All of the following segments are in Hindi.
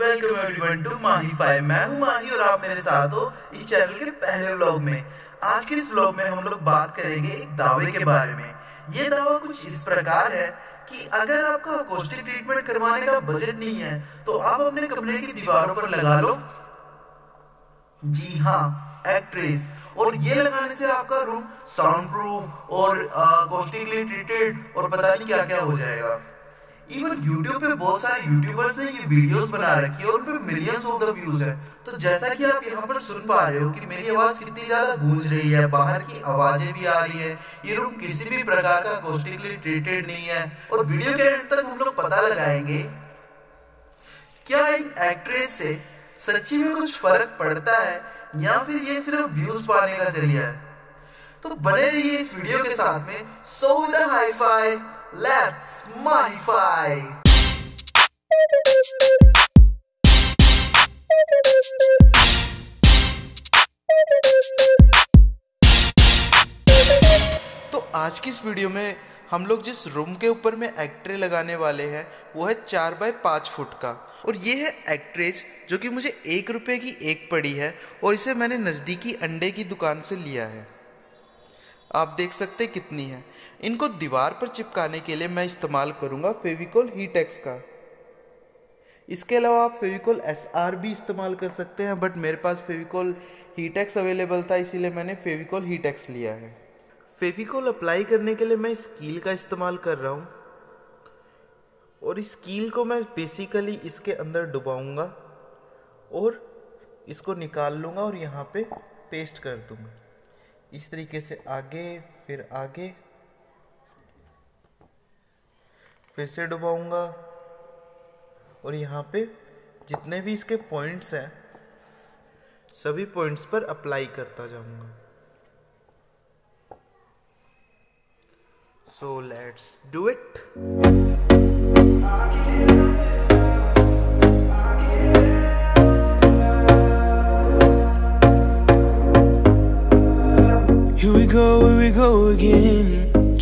Welcome everyone to Mahi five मैं हूँ माही और आप मेरे साथ हो इस चैनल के पहले व्लॉग में। आज के इस व्लॉग में हम लोग बात करेंगे एक दावे के बारे में। ये दावा कुछ इस प्रकार है कि अगर आपका अकोस्टिक ट्रीटमेंट करवाने का बजट नहीं है तो आप अपने कमरे की दीवारों पर लगा लो। जी हाँ एक्ट्रेस और ये लगाने से आपका रूम साउंड प्रूफ और अकोस्टिकली ट्रीटेड और पता नहीं क्या क्या हो जाएगा। इवन YouTube पे बहुत सारे यूट्यूबर्स ने ये वीडियोस बना रखी है और उन पे मिलियंस ऑफ़ द व्यूज़ है। तो जैसा कि आप यहाँ पर सुन पा रहे हो कि मेरी आवाज़ कितनी ज़्यादा गूंज रही है, बाहर की आवाज़ें भी आ रही है, ये रूम किसी भी प्रकार का अकोस्टिकली ट्रीटेड नहीं है। और वीडियो के एंड तक हम लोग पता लगाएँगे, क्या इन एक्ट्रेस से सच्ची में कुछ फ़र्क पड़ता है या फिर ये सिर्फ़ व्यूज़ पाने का ज़रिया है? तो बने रहिए इस वीडियो के साथ में so the hi fi Let's modify. तो आज की इस वीडियो में हम लोग जिस रूम के ऊपर में एक्ट्रे लगाने वाले हैं, वो है चार बाय पाँच फुट का। और ये है एक्ट्रेज जो कि मुझे एक रुपए की एक पड़ी है, और इसे मैंने नज़दीकी अंडे की दुकान से लिया है। आप देख सकते कितनी है। इनको दीवार पर चिपकाने के लिए मैं इस्तेमाल करूँगा फेविकोल हीटेक्स का। इसके अलावा आप फेविकोल एस आर भी इस्तेमाल कर सकते हैं, बट मेरे पास फेविकोल हीटेक्स अवेलेबल था, इसीलिए मैंने फेविकोल हीटेक्स लिया है। फेविकोल अप्लाई करने के लिए मैं इस कील का इस्तेमाल कर रहा हूँ। और इस कील को मैं बेसिकली इसके अंदर डुबाऊँगा और इसको निकाल लूँगा और यहाँ पे पेस्ट कर दूँगा। इस तरीके से आगे, फिर आगे। फिर से डुबाऊँगा। और यहाँ पे जितने भी इसके पॉइंट्स हैं सभी पॉइंट्स पर अप्लाई करता जाऊँगा। So let's do it Here we go, here we go again.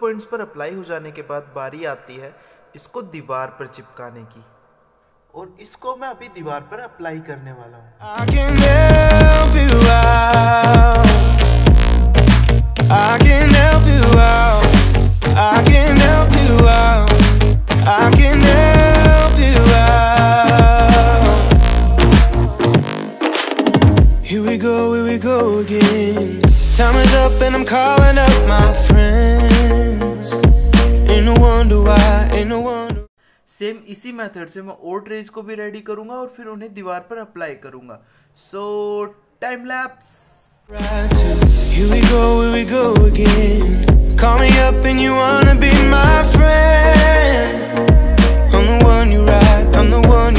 points पर अप्लाई हो जाने के बाद बारी आती है इसको दीवार पर चिपकाने की। और इसको मैं अभी दीवार पर अप्लाई करने वाला हूँ। Here we go, wonder why, ain't no wonder. Same इसी मेथड से मैं ओल्ड ट्रेज को भी रेडी करूँगा और फिर उन्हें दीवार पर अप्लाई करूँगा so time lapse Here we go, here we go again. Call me up and you wanna be my friend. I'm the one you ride, I'm the one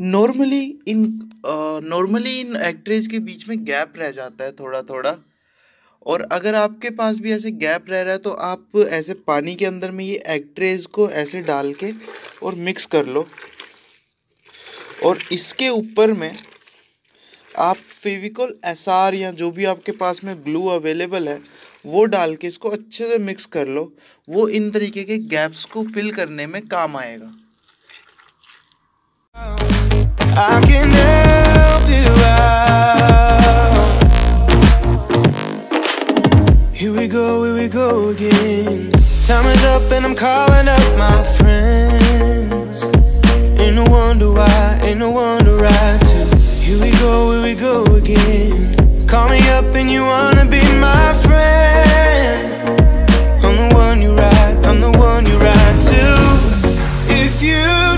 normally in normally इन एक्ट्रेस के बीच में गैप रह जाता है थोड़ा थोड़ा और अगर आपके पास भी ऐसे गैप रह रहा है तो आप ऐसे पानी के अंदर में ये एक्ट्रेज को ऐसे डाल के और मिक्स कर लो। और इसके ऊपर में आप फेविकॉल एस आर या जो भी आपके पास में ग्लू अवेलेबल है, वो डाल के इसको अच्छे से मिक्स कर लो। वो इन तरीके के गैप्स को फिल करने में काम आएगा। Up and I'm calling up my friends. Ain't no wonder why, ain't no wonder right to. Here we go, here we go again. Call me up and you wanna be my friend. I'm the one you ride, I'm the one you ride to. If you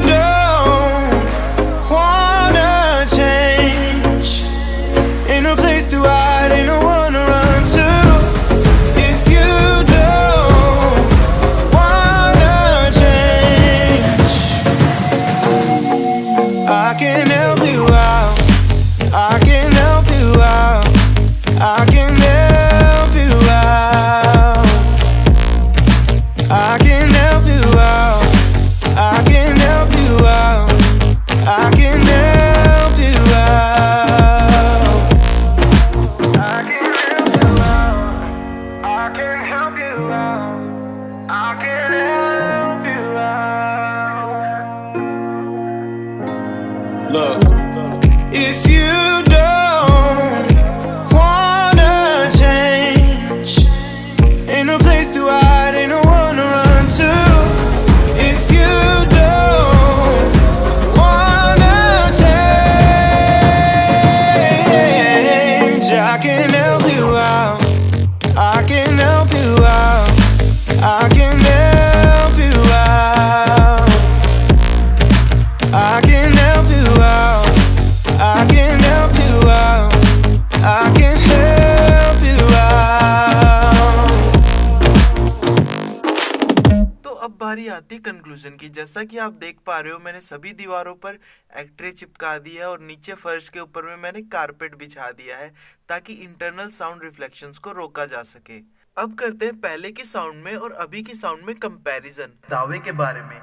बारी आती कंक्लूजन की। जैसा कि आप देख पा रहे हो, मैंने सभी दीवारों पर एक्ट्रे चिपका दिया है और नीचे फर्श के ऊपर में मैंने कारपेट बिछा दिया है, ताकि इंटरनल साउंड रिफ्लेक्शंस को रोका जा सके। अब करते हैं पहले की साउंड में और अभी की साउंड में कंपैरिजन दावे के बारे में।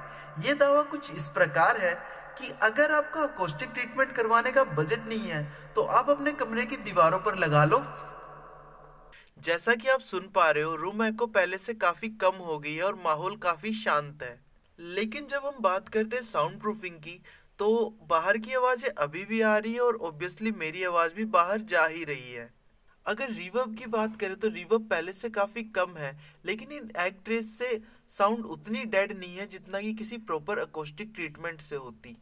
ये दावा कुछ इस प्रकार है कि अगर आपका अकोस्टिक ट्रीटमेंट करवाने का बजट नहीं है तो आप अपने कमरे की दीवारों पर लगा लो जैसा कि आप सुन पा रहे हो रूम एको पहले से काफ़ी कम हो गई है और माहौल काफ़ी शांत है। लेकिन जब हम बात करते हैं साउंड प्रूफिंग की तो बाहर की आवाज़ें अभी भी आ रही है और ऑब्वियसली मेरी आवाज़ भी बाहर जा ही रही है। अगर रिवर्ब की बात करें तो रिवर्ब पहले से काफ़ी कम है लेकिन इन एक्ट्रेस से साउंड उतनी डेड नहीं है जितना कि किसी प्रॉपर अकोस्टिक ट्रीटमेंट से होती।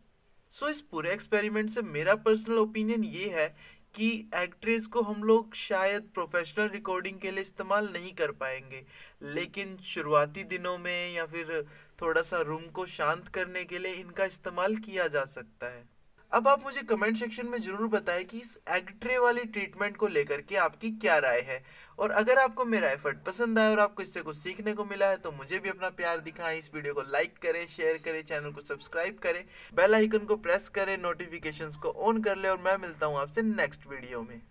सो so, इस पूरे एक्सपेरिमेंट से मेरा पर्सनल ओपिनियन ये है कि एक्ट्रेस को हम लोग शायद प्रोफेशनल रिकॉर्डिंग के लिए इस्तेमाल नहीं कर पाएँगे। लेकिन शुरुआती दिनों में या फिर थोड़ा सा रूम को शांत करने के लिए इनका इस्तेमाल किया जा सकता है। अब आप मुझे कमेंट सेक्शन में ज़रूर बताएँ कि इस एक्ट्रे वाली ट्रीटमेंट को लेकर के आपकी क्या राय है। और अगर आपको मेरा एफर्ट पसंद आया और आपको इससे कुछ सीखने को मिला है तो मुझे भी अपना प्यार दिखाएँ। इस वीडियो को लाइक करें शेयर करें चैनल को सब्सक्राइब करें बेल आइकन को प्रेस करें नोटिफिकेशंस को ऑन कर ले। और मैं मिलता हूँ आपसे नेक्स्ट वीडियो में।